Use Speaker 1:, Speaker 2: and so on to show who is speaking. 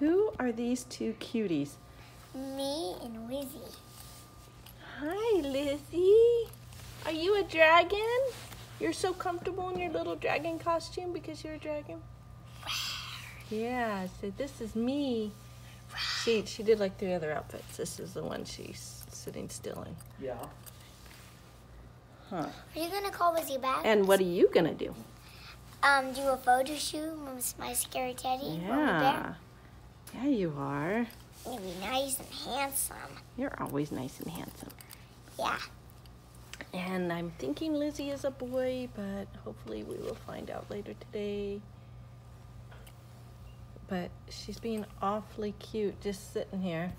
Speaker 1: Who are these two cuties?
Speaker 2: Me and Lizzie.
Speaker 1: Hi, Lizzie. Are you a dragon? You're so comfortable in your little dragon costume because you're a dragon? Yeah, so this is me. She she did like three other outfits. This is the one she's sitting still in.
Speaker 3: Yeah.
Speaker 1: Huh.
Speaker 2: Are you gonna call Lizzie back?
Speaker 1: And what are you gonna do?
Speaker 2: um, do a photo shoot with my scary teddy.
Speaker 1: Yeah. Yeah, you are.
Speaker 2: You'll be nice and handsome.
Speaker 1: You're always nice and handsome.
Speaker 2: Yeah.
Speaker 1: And I'm thinking Lizzie is a boy, but hopefully we will find out later today. But she's being awfully cute just sitting here.